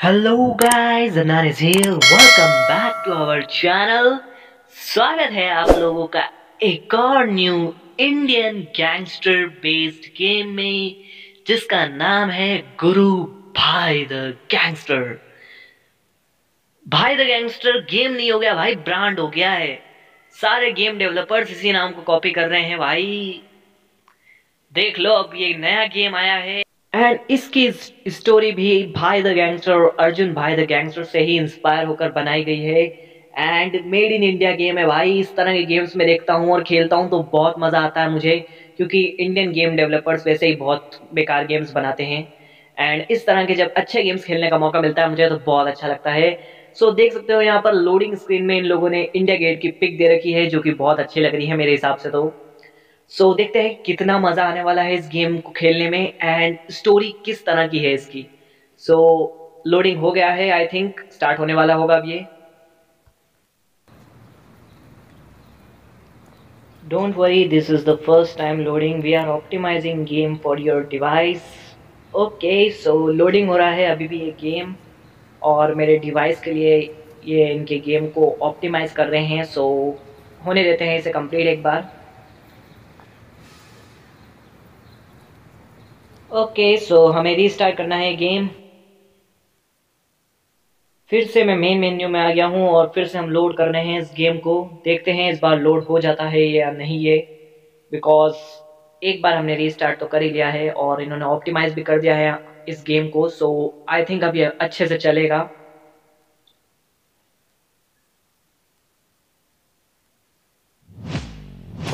Guys, Anan is here. Welcome back to our channel. स्वागत है आप लोगों का एक और new Indian gangster based game में जिसका नाम है Guru Bhai the gangster Bhai the gangster game नहीं हो गया भाई ब्रांड हो गया है सारे गेम डेवलपर्स इसी नाम को कॉपी कर रहे हैं भाई देख लो अब ये नया गेम आया है एंड इसकी स्टोरी भी भाई द गैंगस्टर और अर्जुन भाई द गैंगस्टर से ही इंस्पायर होकर बनाई गई है। And made in India game है भाई। इस तरह के गेम्स में देखता हूँ और खेलता हूँ तो बहुत मज़ा आता है मुझे क्योंकि इंडियन गेम डेवलपर्स वैसे ही बहुत बेकार गेम्स बनाते हैं। एंड इस तरह के जब अच्छे गेम्स खेलने का मौका मिलता है मुझे तो बहुत अच्छा लगता है। सो so, देख सकते हो यहाँ पर लोडिंग स्क्रीन में इन लोगों ने इंडिया गेट की पिक दे रखी है जो कि बहुत अच्छी लग रही है मेरे हिसाब से तो। सो so, देखते हैं कितना मज़ा आने वाला है इस गेम को खेलने में एंड स्टोरी किस तरह की है इसकी। सो so, लोडिंग हो गया है आई थिंक स्टार्ट होने वाला होगा अब ये। Don't worry this is the first time loading we are optimising game for your device okay so loading हो रहा है अभी भी ये गेम और मेरे डिवाइस के लिए ये इनके गेम को ऑप्टिमाइज कर रहे हैं सो so, होने देते हैं इसे कंप्लीट एक बार। ओके सो हमें रीस्टार्ट करना है गेम फिर से मैं मेन मेन्यू में आ गया हूँ और फिर से हम लोड कर रहे हैं इस गेम को. देखते हैं इस बार लोड हो जाता है या नहीं ये बिकॉज़ एक बार हमने रीस्टार्ट तो कर ही लिया है और इन्होंने ऑप्टिमाइज भी कर दिया है इस गेम को सो आई थिंक अब ये अच्छे से चलेगा.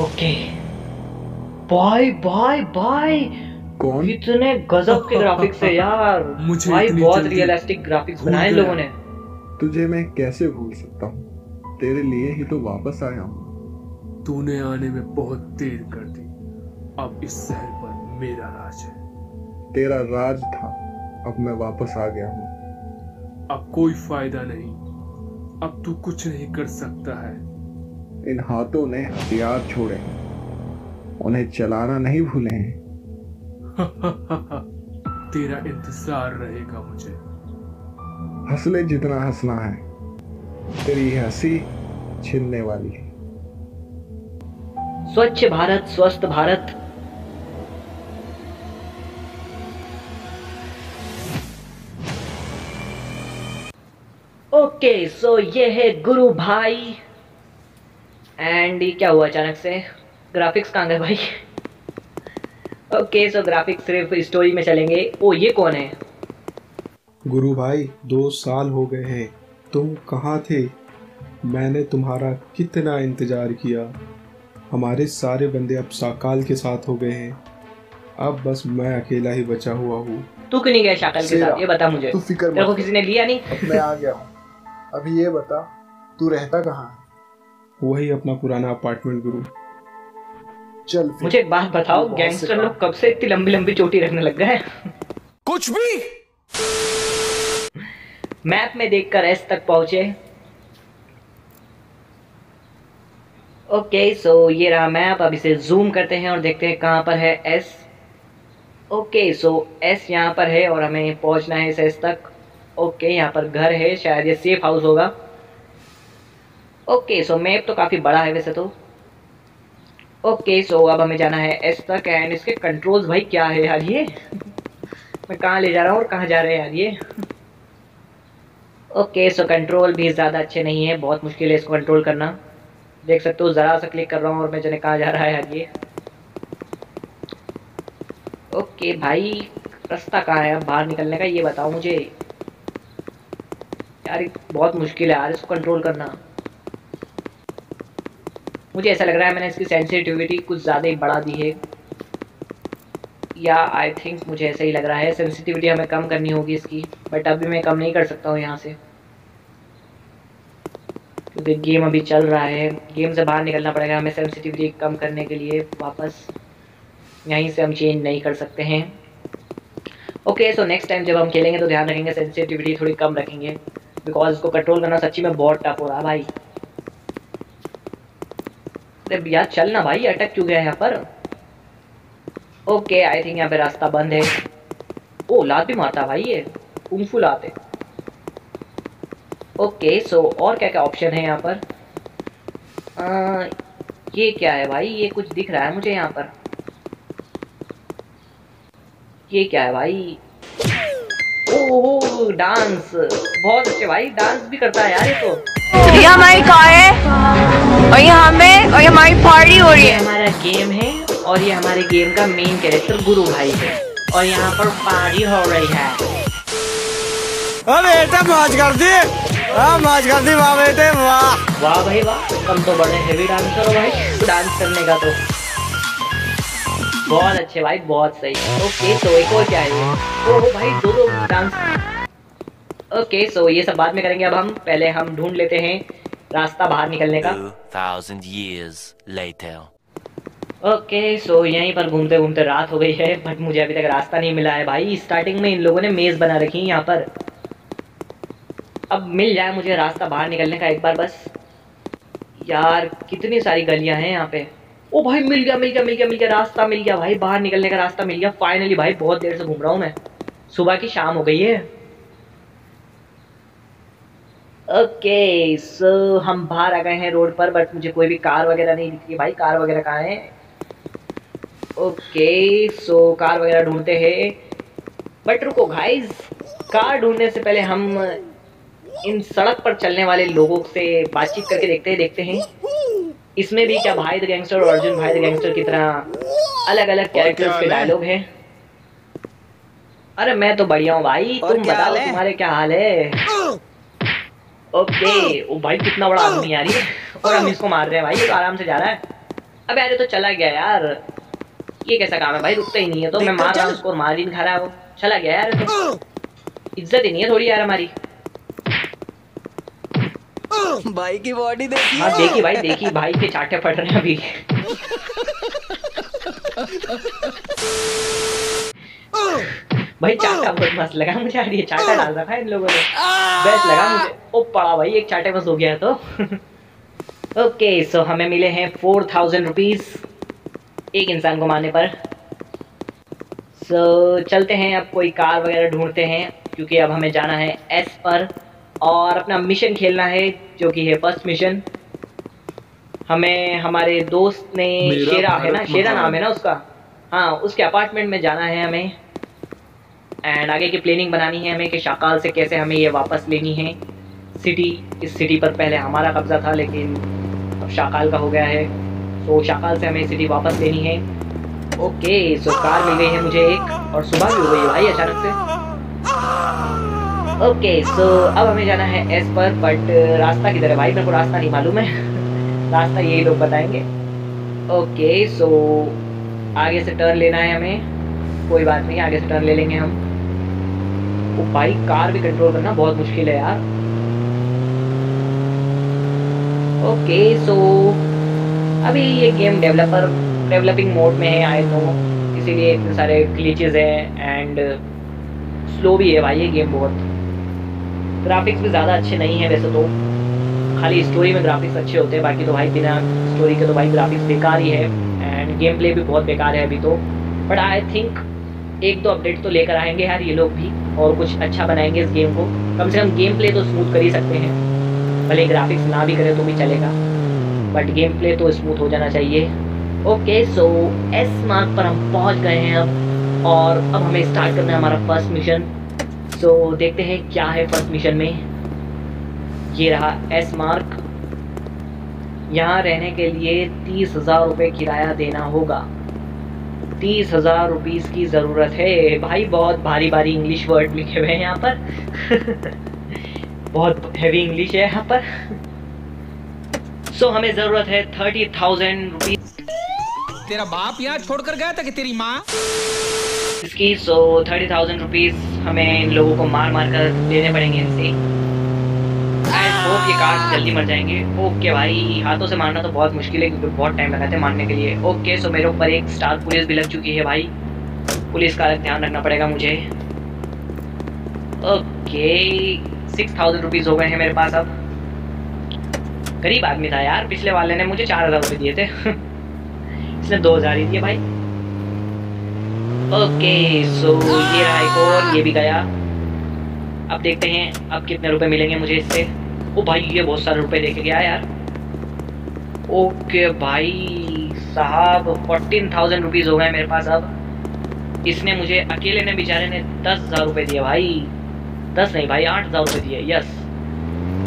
ओके बाय बाय बाय कौन? इतने गजब के ग्राफिक्स है यार। मुझे भाई बहुत रियलिस्टिक ग्राफिक्स बनाए लोगों ने। तुझे मैं कैसे भूल सकता हूँ? तेरे लिए ही तो वापस आया हूँ। तूने आने में बहुत देर कर दी। अब इस शहर पर मेरा राज है। तेरा राज था अब मैं वापस आ गया हूँ। अब कोई फ़ायदा नहीं। अब तू कुछ नहीं कर सकता है। इन हाथों ने हथियार छोड़े उन्हें चलाना नहीं भूले हैं। तेरा इंतज़ार रहेगा मुझे। हंसले जितना हंसना है तेरी हँसी छिनने वाली है। स्वच्छ भारत स्वस्थ भारत। ओके सो ये है गुरु भाई। एंड ये क्या हुआ अचानक से? ग्राफिक्स कहाँ गए भाई? ओके सो ग्राफिक्स सिर्फ़ स्टोरी में चलेंगे। ओ ये कौन है? गुरु भाई दो साल हो गए हैं। तुम कहाँ थे? मैंने तुम्हारा कितना इंतज़ार किया। हमारे सारे बंदे अब साकाल के साथ हो गए हैं। अब बस मैं अकेला ही बचा हुआ हूँ। तू क्यों नहीं गया शाकल के साथ? ये बता मुझे। तू फ़िक्र को मत किसी ने लिया नहीं? मैं आ गया हूँ। अभी ये बता तू रहता कहाँ है? वही अपना पुराना अपार्टमेंट गुरु। चल मुझे एक बात बताओ गैंगस्टर लोग कब से इतनी लंबी लंबी चोटी रखने लग गए कुछ भी। मैप में देखकर एस तक पहुँचे। ओके सो ये रहा मैप। अब इसे जूम करते हैं और देखते हैं कहाँ पर है एस ओके सो एस यहाँ पर है और हमें पहुँचना है इस एस तक। ओके यहाँ पर घर है शायद ये सेफ़ हाउस होगा। ओके सो मैप तो काफ़ी बड़ा है वैसे तो। ओके सो अब हमें जाना है एस तक एंड इसके कंट्रोल्स भाई क्या है यार ये? मैं कहाँ ले जा रहा हूँ और कहाँ जा रहे हैं यार ये? ओके सो कंट्रोल भी ज़्यादा अच्छे नहीं है, बहुत मुश्किल है इसको कंट्रोल करना। देख सकते हो, ज़रा सा क्लिक कर रहा हूँ और मैं जाने कहाँ जा रहा है यार ये। ओके भाई, रास्ता कहाँ है बाहर निकलने का, ये बताओ मुझे। यार बहुत मुश्किल है यार, इसको कंट्रोल करना। मुझे ऐसा लग रहा है मैंने इसकी सेंसिटिविटी कुछ ज़्यादा ही बढ़ा दी है। या आई थिंक मुझे ऐसा ही लग रहा है। सेंसिटिविटी हमें कम करनी होगी इसकी बट अभी मैं कम नहीं कर सकता हूँ यहाँ से। क्योंकि गेम अभी चल रहा है। गेम से बाहर निकलना पड़ेगा हमें सेंसिटिविटी कम करने के लिए वापस। यहीं से हम चेंज नहीं कर सकते हैं। ओके सो नेक्स्ट टाइम जब हम खेलेंगे तो ध्यान रखेंगे सेंसिटिविटी थोड़ी कम रखेंगे। बिकॉज़ इसको कंट्रोल करना सच्ची में बहुत टफ हो रहा है भाई। अरे यार चल ना भाई अटक क्यों गया यहाँ पर? ओके आई थिंक यहाँ पे रास्ता बंद है। ओ लात भी मारता भाई ये लात है। ओके सो और क्या क्या ऑप्शन है यहाँ पर? आ, ये क्या है भाई? ये कुछ दिख रहा है मुझे यहाँ पर। ये क्या है भाई? ओह डांस बहुत अच्छे भाई डांस भी करता है यार ये तो। ये हमारी कार है और ये हमें और ये हमारी पार्टी हो रही है। हमारा गेम है और ये हमारे गेम का मेन कैरेक्टर गुरु भाई है। और यहाँ पर पार्टी हो रही है। अरे बेटा मौज कर दी। हाँ मौज कर दी वाह बेटे वाह। वाह भाई वाह। तुम तो बड़े हेवी डांसर हो भाई। डांस करने का तो। बहुत अच्छे भाई बहुत सही। ओके तो एक और क्या है? ये? भाई दो दो डांस ओके सो ये सब बाद में करेंगे। अब हम पहले हम ढूंढ लेते हैं रास्ता बाहर निकलने का। 2,000 years later. ओके सो यहीं पर घूमते घूमते रात हो गई है बट मुझे अभी तक रास्ता नहीं मिला है भाई। स्टार्टिंग में इन लोगों ने मेज बना रखी है यहाँ पर। अब मिल जाए मुझे रास्ता बाहर निकलने का एक बार बस। यार कितनी सारी गलियाँ हैं यहाँ पे। ओ भाई मिल गया मिल गया मिल गया मिल गया रास्ता मिल गया। भाई बाहर निकलने का रास्ता मिल गया। फाइनली भाई बहुत देर से घूम रहा हूँ मैं। सुबह की शाम हो गई है। ओके सो हम बाहर आ गए हैं रोड पर बट मुझे कोई भी कार वगैरह नहीं दिख रही भाई कार वगैरह कहाँ है? ओके सो कार वगैरह ढूंढते हैं। बट रुको गाइस कार ढूँढने से पहले हम इन सड़क पर चलने वाले लोगों से बातचीत करके देखते हैं देखते हैं। इसमें भी क्या भाई द गैंगस्टर और अर्जुन भाई द गैंगस्टर की तरह अलग अलग कैरेक्टर्स के डायलॉग हैं? अरे मैं तो बढ़िया हूँ भाई तुम बताओ तुम्हारे क्या हाल है? ओके ओ भाई कितना बड़ा आदमी यार ये। और हम इसको मार रहे हैं भाई ये तो आराम से जा रहा है। अबे अरे तो चला गया यार। ये कैसा काम है भाई रुकता ही नहीं है तो। मैं मार रहा हूँ उसको मार ही नहीं खा रहा है वो। चला गया यार तो इज़्ज़त ही नहीं है थोड़ी यार हमारी। भाई की बॉडी देखी। हाँ देखी भाई देखी। भाई के चाटे पड़ रहे हैं अभी। भाई चाटा बहुत मस्त लगा मुझे यार ये चाटा डाल रखा है इन लोगों ने। बेस्ट लगा मुझे। ओ पड़ा भाई एक चाटे बस हो गया तो। ओके सो हमें मिले हैं फोर थाउज़ेंड रुपीज़ एक इंसान को मारने पर। सो चलते हैं अब कोई कार वगैरह ढूंढते हैं क्योंकि अब हमें जाना है एस पर। और अपना मिशन खेलना है जो कि है फ़र्स्ट मिशन हमें हमारे दोस्त ने शेरा है ना? शेरा नाम है ना उसका? हाँ उसके अपार्टमेंट में जाना है हमें। एंड आगे की प्लानिंग बनानी है हमें कि शाकाल से कैसे हमें ये वापस लेनी है। सिटी इस सिटी पर पहले हमारा कब्जा था, लेकिन अब शाकाल का हो गया है। तो शाकाल से हमें सिटी वापस लेनी है। ओके सो कार मिल गई है मुझे एक, और सुबह भी हो गई भाई अचानक से। ओके सो अब हमें जाना है एस पर बट रास्ता किधर है भाई? मेरे को रास्ता नहीं मालूम है। रास्ता यही लोग बताएँगे। ओके सो आगे से टर्न लेना है हमें। कोई बात नहीं, आगे से टर्न ले लेंगे हम। ओ भाई कार भी कंट्रोल करना बहुत मुश्किल है यार। ओके सो अभी ये गेम डेवलपर डेवलपिंग मोड में है आई नो इसीलिए इतने सारे ग्लिचेस हैं एंड स्लो भी है भाई ये गेम बहुत। ग्राफिक्स भी ज़्यादा अच्छे नहीं है वैसे तो। खाली स्टोरी में ग्राफिक्स अच्छे होते हैं, बाकी तो भाई बिना स्टोरी के तो भाई ग्राफिक्स बेकार ही है। एंड गेम प्ले भी बहुत बेकार है अभी तो। बट आई थिंक एक दो अपडेट तो लेकर आएँगे यार, ये लोग भी और कुछ अच्छा बनाएँगे इस गेम को। कम से कम गेम प्ले तो स्मूथ कर ही सकते हैं। भले ग्राफिक्स ना भी करे तो भी चलेगा बट गेम प्ले तो स्मूथ हो जाना चाहिए। ओके सो एस मार्क पर हम पहुँच गए हैं अब, और अब हमें स्टार्ट करना है हमारा फ़र्स्ट मिशन सो देखते हैं क्या है फ़र्स्ट मिशन में। ये रहा एस मार्क यहाँ रहने के लिए तीस हज़ार रुपये किराया देना होगा। तीस हज़ार रुपीज़ की ज़रूरत है। भाई बहुत भारी भारी इंग्लिश वर्ड लिखे हुए हैं यहाँ पर। बहुत हैवी इंग्लिश है यहाँ पर। सो so, हमें ज़रूरत है थर्टी थाउज़ेंड रुपीज़ तेरा बाप यहाँ छोड़कर गया था कि तेरी माँ? इसकी सो थर्टी थाउज़ेंड रुपीज़ हमें इन लोगों को मार मार कर देने पड़ेंगे इनसे। आई होप ये कार जल्दी मर जाएँगे। ओके भाई, हाथों से मारना तो बहुत मुश्किल है, क्योंकि बहुत टाइम लगाते हैं मारने के लिए। ओके सो मेरे ऊपर एक स्टार पुलिस भी लग चुकी है भाई। पुलिस का ध्यान रखना पड़ेगा मुझे। ओके सिक्स थाउज़ेंड रुपीज़ हो गए हैं मेरे पास अब। गरीब आदमी था यार, पिछले वाले ने मुझे चार हज़ार रुपये दिए थे। इसने दो हज़ार ही दिए भाई। ओके सो ये रहा एक और ये भी गया। अब देखते हैं, अब कितने रुपए मिलेंगे मुझे इससे। ओ भाई, ये बहुत सारे रुपए देके गया यार। ओके भाई, साहब फोर्टीन थाउज़ेंड रुपीज़ हो गए मेरे पास अब। इसने मुझे, अकेले ने बेचारे ने दस हज़ार रुपये दिए भाई। दस नहीं भाई, आठ हज़ार रुपये दिए यस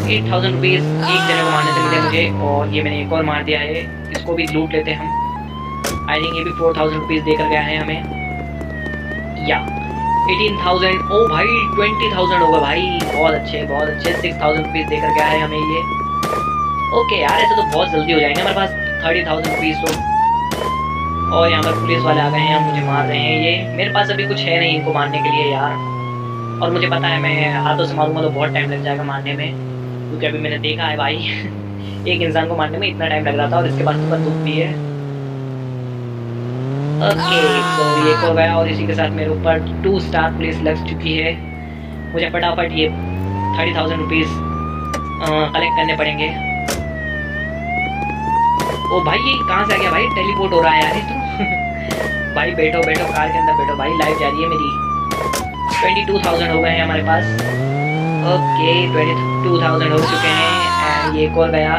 एट थाउज़ेंड रुपीज़ एक जने को मारने से मिले मुझे, और ये मैंने एक और मार दिया है। इसको भी लूट लेते हैं हम। आई थिंक ये भी फोर थाउज़ेंड रुपीज़ देकर गया है हमें। या। एटीन थाउज़ेंड ओ भाई ट्वेंटी थाउज़ेंड हो गए भाई। बहुत अच्छे बहुत अच्छे सिक्स थाउज़ेंड रुपीज़ देकर गया है हमें ये। ओके यार, ऐसे तो बहुत जल्दी हो जाएँगे हमारे पास थर्टी थाउज़ेंड रुपीज़ तो। और यहाँ पर पुलिस वाले आ गए हैं, मुझे मार रहे हैं ये। मेरे पास अभी कुछ है नहीं इनको मारने के लिए यार। और मुझे पता है, मैं हाथों से मारूँगा तो बहुत टाइम लग जाएगा मारने में। क्योंकि अभी मैंने देखा है भाई, एक इंसान को मारने में इतना टाइम लग रहा था और इसके पास तो बंदूक भी है। ओके तो ये हो गया और इसी के साथ मेरे ऊपर टू स्टार पुलिस लग चुकी है। मुझे फटाफट ये थर्टी थाउज़ेंड रुपीज़ कलेक्ट करने पड़ेंगे। ओ भाई ये कहाँ से आ गया भाई? टेलीपोर्ट हो रहा है यार तो। भाई बैठो बैठो कार के अंदर बैठो। भाई लाइव जा रही है मेरी। ट्वेंटी टू थाउज़ेंड हो गए हैं हमारे पास। ओके ट्वेंटी टू थाउज़ेंड हो चुके हैं। एंड ये कॉल गया।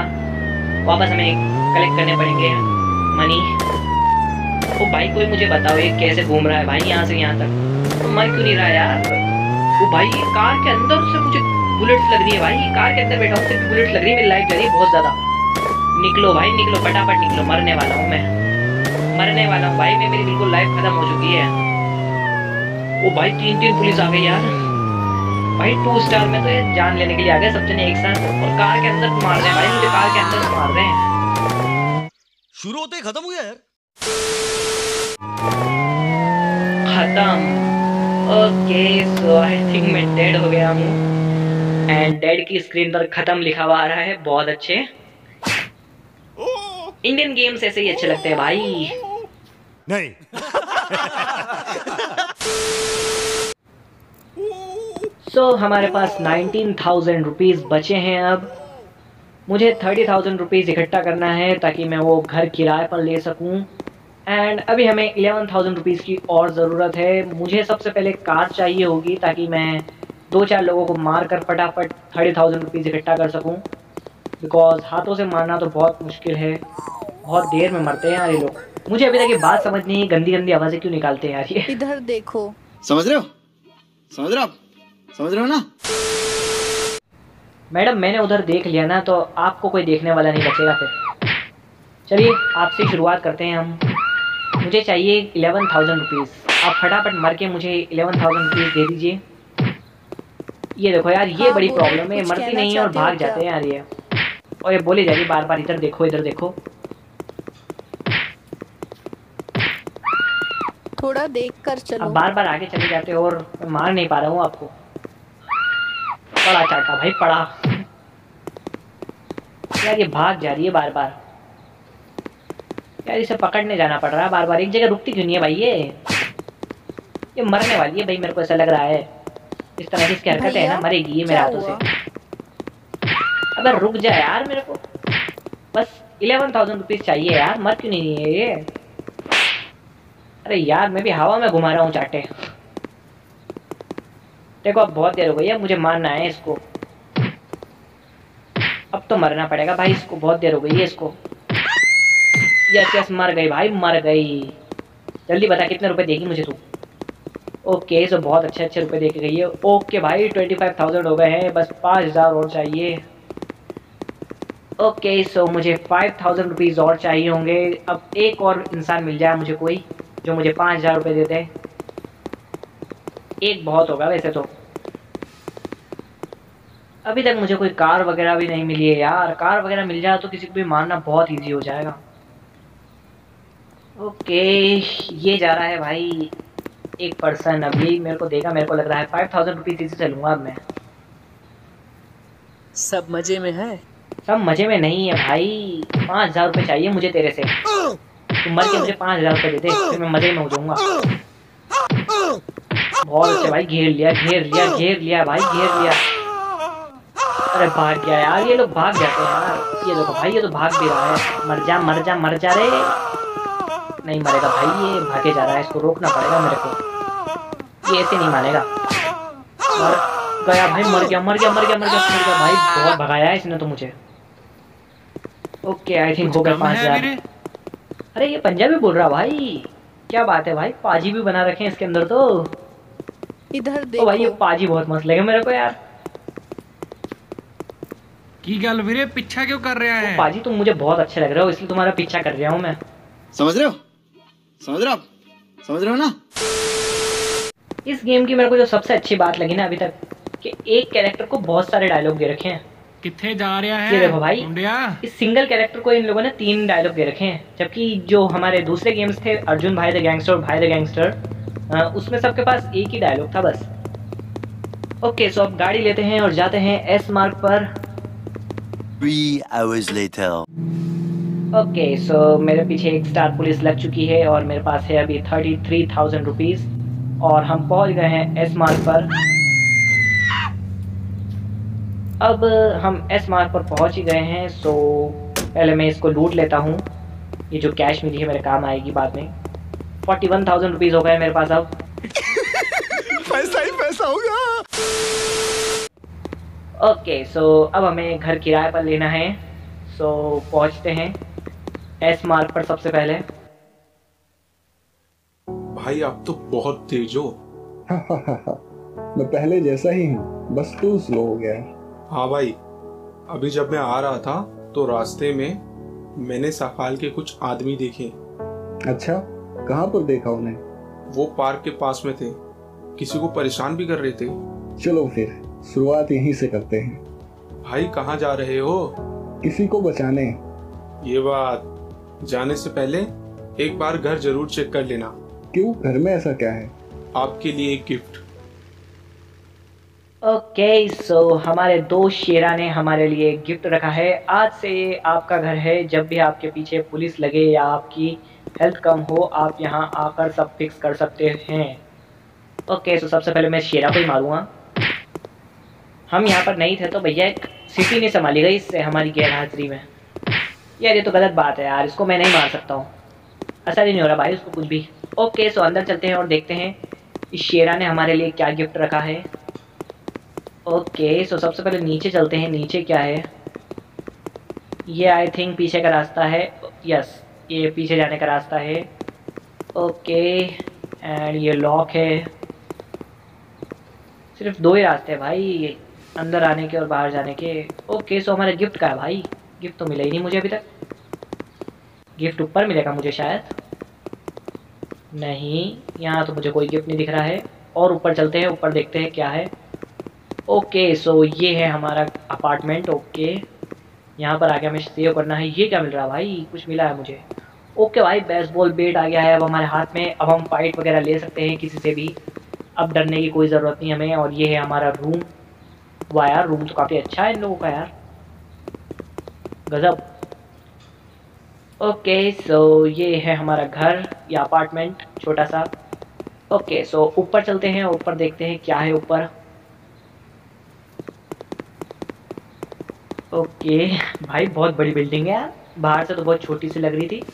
वापस हमें कलेक्ट करने पड़ेंगे। मनी ओ भाई, कोई मुझे बताओ ये कैसे घूम रहा है भाई, यहाँ से यहाँ तक। तो मर क्यों नहीं रहा यार? ओ भाई कार के अंदर से मुझे बुलेट्स लग रही है भाई कार के अंदर बैठा हूँ बुलेट्स लग रही है, मेरी लाइफ जा बहुत ज़्यादा। निकलो भाई, निकलो, फटाफट निकलो, मरने वाला हूँ मैं। मरने वाला हूँ भाई, मैं, मेरी बिल्कुल लाइफ खत्म हो चुकी है। ओ भाई तीन तीन पुलिस आ गई यार। भाई टू स्टार में तो जान लेने के लिए आ गए सब जने एक साथ। और कार के अंदर मार रहे हैं भाई, मुझे कार के अंदर मार रहे हैं। शुरू होते ही खत्म हो गया यार। खत्म ओके सो आई थिंक मैं डेड हो गया हूँ. एंड डेड की स्क्रीन पर खत्म लिखा हुआ आ रहा है बहुत अच्छे. इंडियन गेम्स ऐसे ही अच्छे लगते हैं भाई. नहीं. सो so, हमारे पास नाइनटीन थाउज़ेंड रुपीज़ बचे हैं अब. मुझे थर्टी थाउज़ेंड रुपीज़ इकट्ठा करना है ताकि मैं वो घर किराए पर ले सकूँ. एंड अभी हमें इलेवन थाउज़ेंड रुपीज़ की और ज़रूरत है। मुझे सबसे पहले कार चाहिए होगी ताकि मैं दो चार लोगों को मार कर फटाफट थर्टी थाउज़ेंड रुपीज़ इकट्ठा कर सकूँ। बिकॉज़ हाथों से मारना तो बहुत मुश्किल है। बहुत देर में मरते हैं यार ये लोग। मुझे अभी तक ये बात समझ नहीं है गंदी गंदी आवाज़ें क्यों निकालते हैं यार ये? इधर देखो। समझ रहे हो? समझ रहे हो समझ रहे हो ना? मैडम मैंने उधर देख लिया ना तो आपको कोई देखने वाला नहीं बचेगा फिर। चलिए आपसे शुरुआत करते हैं हम। मुझे चाहिए इलेवन थाउज़ेंड रुपीज़ आप फटाफट मर के मुझे इलेवन थाउज़ेंड रुपीज़ दे दीजिए। ये देखो यार ये हाँ, बड़ी प्रॉब्लम है। मरती नहीं है और भाग जाते हैं यार ये। और ये बोले जा रही बार बार इधर देखो इधर देखो। थोड़ा देख कर चलो। अब बार बार आगे चले जाते हो और मार नहीं पा रहा हूँ आपको। पड़ा चाटा भाई पड़ा। यार ये भाग जा रही है बार बार। यार इसे पकड़ने जाना पड़ रहा है। बार बार एक जगह रुकती क्यों नहीं है भाई ये? ये मरने वाली है भाई मेरे को ऐसा लग रहा है। इस तरह की इसकी हरकत है ना मरेगी ये मेरे हाथों से। अबे रुक जा यार मेरे को। बस इलेवन थाउज़ेंड रुपीज़ चाहिए यार मर क्यों नहीं है ये? अरे यार मैं भी हवा में घुमा रहा हूँ चाटे। देखो अब बहुत देर हो गई है मुझे मारना है इसको। अब तो मरना पड़ेगा भाई इसको बहुत देर हो गई है इसको। यस यस, मर गई भाई, मर गई। जल्दी बता, कितने रुपए देगी मुझे तू? ओके सो बहुत अच्छे अच्छे रुपए दे के गई है। ओके भाई ट्वेंटी फाइव थाउज़ेंड हो गए हैं, बस पाँच हज़ार और चाहिए। ओके सो मुझे फाइव थाउज़ेंड रुपीज़ और चाहिए होंगे। अब एक और इंसान मिल जाए मुझे कोई, जो मुझे पाँच हज़ार रुपये देते हैं एक बहुत होगा वैसे तो। अभी तक मुझे कोई कार वगैरह भी नहीं मिली है यार। कार वगैरह मिल जाए तो किसी को भी मारना बहुत इजी हो जाएगा। ओके ये जा रहा है भाई एक पर्सन अभी मेरे को देगा मेरे को लग रहा है फाइव थाउज़ेंड रुपीज़ इसी से लूँगा अब मैं। सब मज़े में है? सब मज़े में नहीं है भाई पाँच हज़ार रुपये चाहिए मुझे तेरे से। तू मर के मुझे पाँच हज़ार रुपये दे दे फिर मैं मज़े में हो जाऊँगा। बहुत अच्छे भाई घेर लिया घेर लिया घेर लिया भाई घेर लिया। अरे भाग गया यार ये लोग भाग जाते हैं यार। ये देखो भाई ये तो भाग भी रहा है। मर जा मर जा मर जा रे। नहीं मरेगा भाई ये भागे जा रहा है इसको रोकना पड़ेगा मेरे को। ये ऐसे नहीं मानेगा। और गया भाई मर गया मर गया मर गया मर गया मर गया। भाई बहुत भगाया है इसने तो मुझे। ओके आई थिंक हो गया पाँच हज़ार। अरे ये पंजाबी बोल रहा भाई। क्या बात है भाई पाजी भी बना रखे हैं इसके अंदर तो। इधर ओ भाई ये पाजी बहुत मस्त लगे मेरे को यार। की गल वीरे पीछा क्यों कर रहा है? पाजी तुम मुझे बहुत अच्छे लग रहे हो इसलिए तुम्हारा पीछा कर रहा हूँ मैं। समझ रहे हो? समझ रहे हो समझ रहे हो ना? इस गेम की मेरे को जो सबसे अच्छी बात लगी ना अभी तक कि एक कैरेक्टर को बहुत सारे डायलॉग दे रखे हैं। किथे जा रहा ये देखो भाई इस सिंगल कैरेक्टर को इन लोगों ने तीन डायलॉग दे रखे हैं। जबकि जो हमारे दूसरे गेम्स थे अर्जुन भाई द गैंगस्टर और भाई द गैंगस्टर उसमें सबके पास एक ही डायलॉग था बस। ओके सो अब गाड़ी लेते हैं और जाते हैं एस मार्ग पर। Three hours later. Okay so मेरे पीछे एक स्टार पुलिस लग चुकी है और मेरे पास है अभी थर्टी थ्री थाउज़ेंड रुपीज़ और हम पहुँच गए हैं एस मार्ग पर। अब हम एस मार्ग पर पहुँच ही गए हैं सो पहले मैं इसको लूट लेता हूँ। ये जो कैश मिली है मेरे काम आएगी बाद में। फोर्टी वन थाउज़ेंड रुपीज़ हो गए मेरे पास अब। पैसा ही पैसा होगा ओके सो अब हमें घर किराए पर लेना है। सो पहुँचते हैं। एस मार्ग पर सबसे पहले। भाई आप तो बहुत तेज हो। मैं पहले जैसा ही हूँ बस तू स्लो हो गया। हाँ भाई अभी जब मैं आ रहा था तो रास्ते में मैंने सकाल के कुछ आदमी देखे। अच्छा कहाँ पर देखा उन्हें? वो पार्क के पास में थे। किसी को परेशान भी कर रहे थे। चलो फिर शुरुआत यहीं से करते हैं। भाई कहाँ जा रहे हो? किसी को बचाने। ये बात जाने से पहले एक बार घर ज़रूर चेक कर लेना। क्यों? घर में ऐसा क्या है? आपके लिए एक gift. Okay okay, so so, हमारे दोस्त शेरा ने हमारे लिए एक गिफ्ट रखा है। आज से ये आपका घर है। जब भी आपके पीछे पुलिस लगे या आपकी हेल्थ कम हो आप यहाँ आकर सब फिक्स कर सकते हैं। ओके okay, सो so, सबसे पहले मैं शेरा को ही मारूँगा। हम यहाँ पर नहीं थे तो भैया सिटी ने संभाली गई इससे हमारी गैर हाजिरी में। यार, ये तो गलत बात है यार, इसको मैं नहीं मार सकता हूँ। असर ही नहीं हो रहा भाई, उसको कुछ भी। ओके सो अंदर चलते हैं और देखते हैं, इस शेरा ने हमारे लिए क्या गिफ्ट रखा है। ओके सो सबसे पहले नीचे चलते हैं, नीचे क्या है? ये आई थिंक पीछे का रास्ता है। यस ये पीछे जाने का रास्ता है। ओके एंड ये लॉक है। सिर्फ़ दो ही रास्ते हैं भाई, अंदर आने के और बाहर जाने के। ओके सो हमारे गिफ्ट का है भाई। गिफ्ट तो मिला ही नहीं मुझे अभी तक। गिफ्ट ऊपर मिलेगा मुझे शायद। नहीं, यहाँ तो मुझे कोई गिफ्ट नहीं दिख रहा है। और ऊपर चलते हैं, ऊपर देखते हैं क्या है। ओके सो ये है हमारा अपार्टमेंट ओके यहाँ पर आके हमें सेव करना है। ये क्या मिल रहा है भाई? कुछ मिला है मुझे। ओके भाई बेसबॉल बेट आ गया है। अब हमारे हाथ में, अब हम फाइट वगैरह ले सकते हैं किसी से भी। अब डरने की कोई ज़रूरत नहीं हमें। और ये है हमारा रूम वाह यार रूम तो काफ़ी अच्छा है इन लोगों का यार। गजब। ओके सो ये है हमारा घर, या अपार्टमेंट छोटा सा। ओके सो ऊपर चलते हैं, ऊपर देखते हैं क्या है ऊपर। ओके, भाई बहुत बड़ी बिल्डिंग है यार। बाहर से तो बहुत छोटी सी लग रही थी।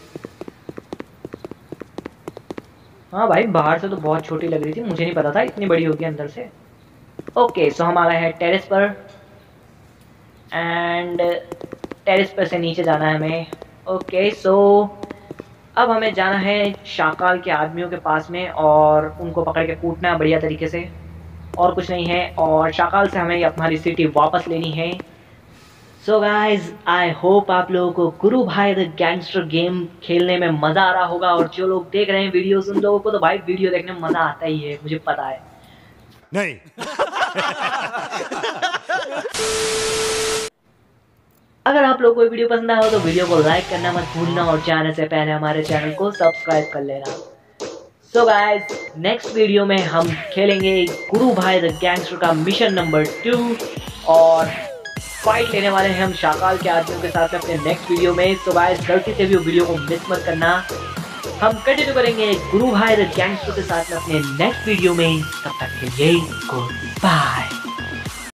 हाँ भाई, बाहर से तो बहुत छोटी लग रही थी, मुझे नहीं पता था, इतनी बड़ी होगी अंदर से। ओके सो हम आ गए हैं टेरेस पर। एंड टेरेस पर से नीचे जाना है हमें। ओके सो अब हमें जाना है शाकाल के आदमियों के पास में और उनको पकड़ के कूटना है बढ़िया तरीके से। और कुछ नहीं है और शाकाल से हमें हमारी सिटी वापस लेनी है। सो गाइज़ आई होप आप लोगों को गुरु भाई द गैंगस्टर गेम खेलने में मज़ा आ रहा होगा और जो लोग देख रहे हैं वीडियोस उन लोगों को तो भाई वीडियो देखने में मज़ा आता ही है मुझे पता है। नहीं। अगर आप लोगों को वीडियो पसंद आया हो तो वीडियो को लाइक करना मत भूलना और जाने से पहले हमारे चैनल को सब्सक्राइब कर लेना। सो गाइस नेक्स्ट वीडियो में हम खेलेंगे गुरु भाई द गैंगस्टर का मिशन नंबर टू और फाइट लेने वाले हैं हम शाकाल के आदमियों के साथ अपने नेक्स्ट वीडियो में। सो गाइस गलती से भी वीडियो को मिस मत करना। हम कंटिन्यू करेंगे गुरु भाई द गैंगस्टर के साथ अपने नेक्स्ट वीडियो में। तब तक के लिए गुड बाय